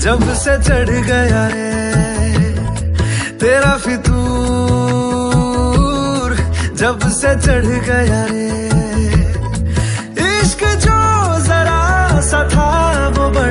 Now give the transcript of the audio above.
जब से चढ़ गया रे, तेरा फितूर जब से चढ़ गया रे। इश्क जो जरा सा था वो बड़ा